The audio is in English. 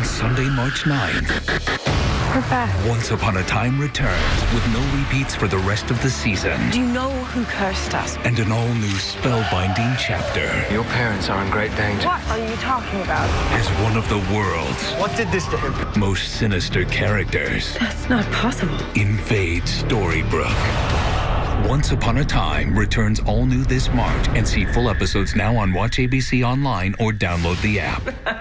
On Sunday, March 9th, We're. Once Upon a Time returns with no repeats for the rest of the season Do you know who cursed us? and an all new spellbinding chapter Your parents are in great danger. What are you talking about? as one of the world's What did this to him? most sinister characters That's not possible. Invade Storybrooke. Once Upon a Time returns all new this March and see full episodes now on Watch ABC Online or download the app.